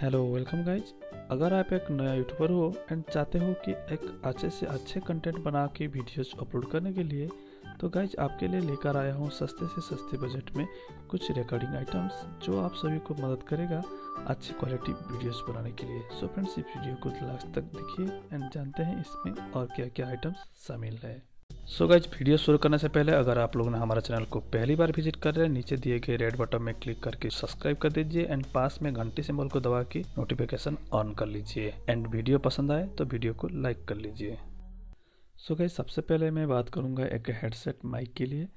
Hello welcome guys अगर आप एक नया यूट्यूबर हो एंड चाहते हो कि एक अच्छे से अच्छे कंटेंट बना के वीडियोज़ अपलोड करने के लिए तो गाइज़ आपके लिए लेकर आया हूँ सस्ते से सस्ते बजट में कुछ रिकॉर्डिंग आइटम्स जो आप सभी को मदद करेगा अच्छी क्वालिटी वीडियोस बनाने के लिए। सो फ्रेंड्स इस वीडियो को लास्ट तक देखिए एंड जानते हैं इसमें और क्या क्या आइटम्स शामिल है। सो गाइज़ वीडियो शुरू करने से पहले अगर आप लोग ने हमारे चैनल को पहली बार विज़िट कर रहे हैं, नीचे दिए गए रेड बटन में क्लिक करके सब्सक्राइब कर दीजिए एंड पास में घंटी सिंबल को दबा के नोटिफिकेशन ऑन कर लीजिए। एंड वीडियो पसंद आए तो वीडियो को लाइक कर लीजिए। सो गाइज़ सबसे पहले मैं बात करूँगा एक हेडसेट माइक के लिए।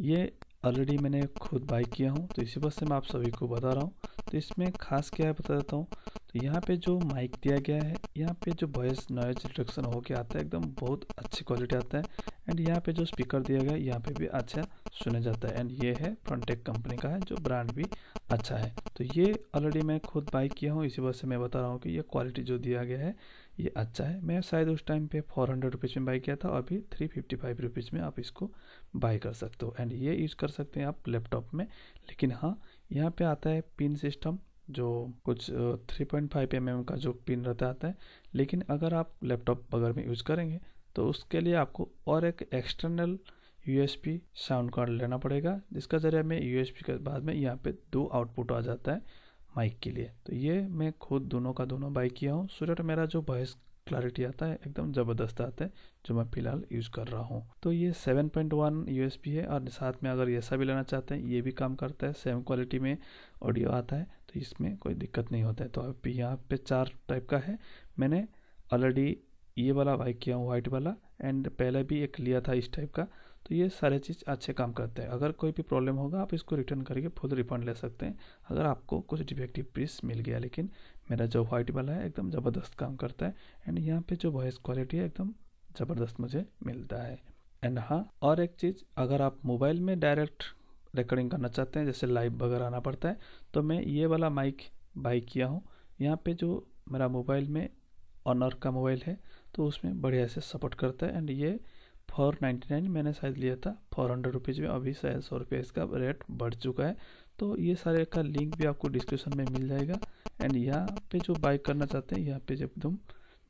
ये ऑलरेडी मैंने खुद बाई किया हूँ तो इसी वजह से मैं आप सभी को बता रहा हूँ। तो इसमें खास क्या है बता देता हूँ। तो यहाँ पे जो माइक दिया गया है, यहाँ पे जो वॉइस नॉइज़ रिडक्शन होके आता है, एकदम बहुत अच्छी क्वालिटी आता है। एंड यहाँ पे जो स्पीकर दिया गया, यहाँ पे भी अच्छा सुना जाता है। एंड ये है फ्रंटेक कंपनी का है, जो ब्रांड भी अच्छा है। तो ये ऑलरेडी मैं खुद बाई किया हूँ, इसी वजह से मैं बता रहा हूँ कि ये क्वालिटी जो दिया गया है, ये अच्छा है। मैं शायद उस टाइम पे फोर हंड्रेड रुपीज़ में बाई किया था अभी थ्री फिफ्टी फाइव रुपीज़ में आप इसको बाई कर सकते हो। एंड ये यूज़ कर सकते हैं आप लैपटॉप में। लेकिन हाँ यहाँ पे आता है पिन सिस्टम जो कुछ three point five M M का जो पिन रहता आता है। लेकिन अगर आप लैपटॉप अगर में यूज़ करेंगे तो उसके लिए आपको और एक एक्सटर्नल यूएसबी साउंड कार्ड लेना पड़ेगा, जिसका ज़रिए में यूएसबी के बाद में यहाँ पे दो आउटपुट आ जाता है माइक के लिए। तो ये मैं खुद दोनों का दोनों बाई किया हूँ। सो मेरा जो वॉइस क्लैरिटी आता है एकदम ज़बरदस्त आता है, जो मैं फ़िलहाल यूज़ कर रहा हूँ। तो ये 7.1 पॉइंट है, और साथ में अगर ऐसा भी लेना चाहते हैं, ये भी काम करता है। सेम क्वालिटी में ऑडियो आता है तो इसमें कोई दिक्कत नहीं होता है। तो अब यहाँ पे चार टाइप का है। मैंने ऑलरेडी ये वाला बाई किया हूँ वाइट वाला एंड पहले भी एक लिया था इस टाइप का तो ये सारे चीज़ अच्छे काम करते हैं। अगर कोई भी प्रॉब्लम होगा, आप इसको रिटर्न करके फुल रिफंड ले सकते हैं। अगर आपको कुछ डिफेक्टिव पीस मिल गया, लेकिन मेरा जो वाइट वाला है, एकदम ज़बरदस्त काम करता है एंड यहाँ पे जो वॉइस क्वालिटी है, एकदम ज़बरदस्त मुझे मिलता है। एंड हाँ और एक चीज़, अगर आप मोबाइल में डायरेक्ट रिकॉर्डिंग करना चाहते हैं, जैसे लाइव वगैरह आना पड़ता है तो मैं ये वाला माइक बाई किया हूँ। यहाँ पे जो मेरा मोबाइल में ऑनर का मोबाइल है तो उसमें बढ़िया से सपोर्ट करता है। एंड ये फोर नाइन्टी नाइन मैंने शायद लिया था फोर हंड्रेड रुपीज़ में। अभी शायद सौ रुपये इसका रेट बढ़ चुका है। तो ये सारे का लिंक भी आपको डिस्क्रिप्शन में मिल जाएगा। एंड यहाँ पे जो बाइक करना चाहते हैं, यहाँ पे एकदम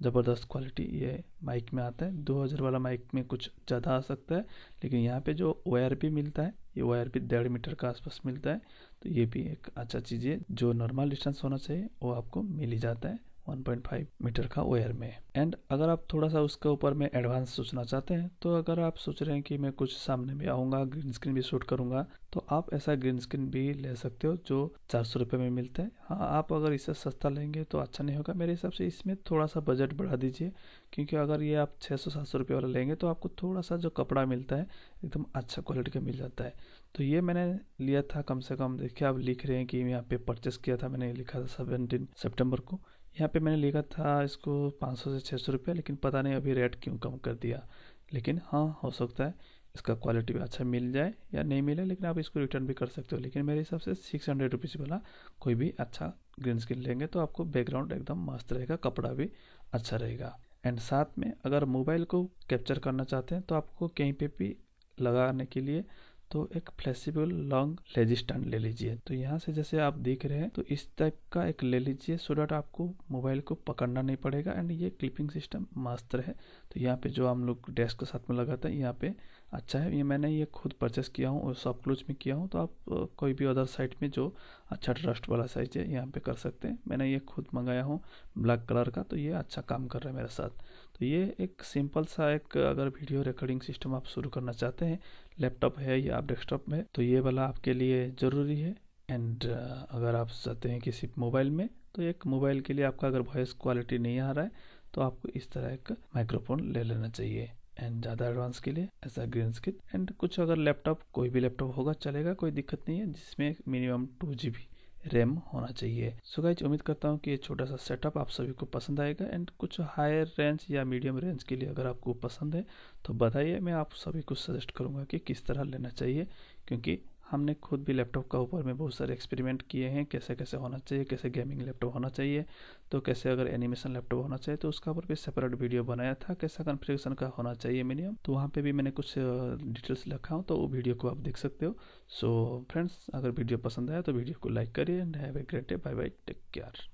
ज़बरदस्त क्वालिटी ये माइक में आता है। 2000 वाला माइक में कुछ ज़्यादा आ सकता है। लेकिन यहाँ पे जो वायर भी मिलता है, ये वायर भी डेढ़ मीटर का आसपास मिलता है। तो ये भी एक अच्छा चीज़ है। जो नॉर्मल डिस्टेंस होना चाहिए, वो आपको मिल ही जाता है। 1.5 मीटर का वायर में। एंड अगर आप थोड़ा सा उसके ऊपर में एडवांस सोचना चाहते हैं तो अगर आप सोच रहे हैं कि मैं कुछ सामने भी आऊँगा, ग्रीन स्क्रीन भी शूट करूँगा तो आप ऐसा ग्रीन स्क्रीन भी ले सकते हो जो चार सौ रुपये में मिलता है। हाँ आप अगर इससे सस्ता लेंगे तो अच्छा नहीं होगा। मेरे हिसाब से इसमें थोड़ा सा बजट बढ़ा दीजिए, क्योंकि अगर ये आप छः सौ सात सौ रुपये वाला लेंगे तो आपको थोड़ा सा जो कपड़ा मिलता है, एकदम अच्छा क्वालिटी का मिल जाता है। तो ये मैंने लिया था कम से कम, देखिए आप लिख रहे हैं कि यहाँ पे परचेस किया था, मैंने लिखा था सेवनटीन सेप्टेम्बर को। यहाँ पे मैंने लिखा था इसको 500 से छः सौ रुपये, लेकिन पता नहीं अभी रेट क्यों कम कर दिया। लेकिन हाँ हो सकता है इसका क्वालिटी भी अच्छा मिल जाए या नहीं मिले, लेकिन आप इसको रिटर्न भी कर सकते हो। लेकिन मेरे हिसाब से सिक्स हंड्रेड रुपीज़ वाला कोई भी अच्छा ग्रीन स्क्रीन लेंगे तो आपको बैकग्राउंड एकदम मस्त रहेगा, कपड़ा भी अच्छा रहेगा। एंड साथ में अगर मोबाइल को कैप्चर करना चाहते हैं तो आपको कहीं पे भी लगाने के लिए तो एक फ्लेक्सिबल लॉन्ग लेजी ले लीजिए। तो यहाँ से जैसे आप देख रहे हैं तो इस टाइप का एक ले लीजिए सो डैट आपको मोबाइल को पकड़ना नहीं पड़ेगा। एंड ये क्लिपिंग सिस्टम मास्तर है। तो यहाँ पे जो हम लोग डेस्क के साथ में लगाते हैं, यहाँ पे अच्छा है, ये मैंने ये खुद परचेस किया हूँ और सॉफ्ट क्लोज में किया हूँ तो आप कोई भी अदर साइट में जो अच्छा ट्रस्ट वाला साइज़ है, यहाँ पे कर सकते हैं। मैंने ये खुद मंगाया हूँ ब्लैक कलर का तो ये अच्छा काम कर रहा है मेरे साथ। तो ये एक सिंपल सा एक, अगर वीडियो रिकॉर्डिंग सिस्टम आप शुरू करना चाहते हैं लैपटॉप है या आप डेस्कटॉप में तो ये वाला आपके लिए ज़रूरी है। एंड अगर आप चाहते हैं किसी मोबाइल में तो एक मोबाइल के लिए आपका अगर वॉइस क्वालिटी नहीं आ रहा है तो आपको इस तरह एक माइक्रोफोन ले लेना चाहिए। एंड ज़्यादा एडवांस के लिए ऐसा ग्रीन स्किन एंड कुछ अगर लैपटॉप कोई भी लैपटॉप होगा, चलेगा, कोई दिक्कत नहीं है, जिसमें minimum two G B RAM होना चाहिए। सो गाइज़ उम्मीद करता हूँ कि ये छोटा सा सेटअप आप सभी को पसंद आएगा। एंड कुछ हायर रेंज या मीडियम रेंज के लिए अगर आपको पसंद है तो बताइए, मैं आप सभी को सजेस्ट करूँगा कि किस तरह लेना चाहिए, क्योंकि हमने खुद भी लैपटॉप का ऊपर में बहुत सारे एक्सपेरिमेंट किए हैं, कैसे कैसे होना चाहिए, कैसे गेमिंग लैपटॉप होना चाहिए तो कैसे अगर एनिमेशन लैपटॉप होना चाहिए तो उसका ऊपर भी सेपरेट वीडियो बनाया था, कैसा कन्फिग्रेशन का होना चाहिए मिनिमम तो वहाँ पे भी मैंने कुछ डिटेल्स लिखा हूँ तो वो वीडियो को आप देख सकते हो। सो फ्रेंड्स अगर वीडियो पसंद आया तो वीडियो को लाइक करिए and have a great day bye bye take care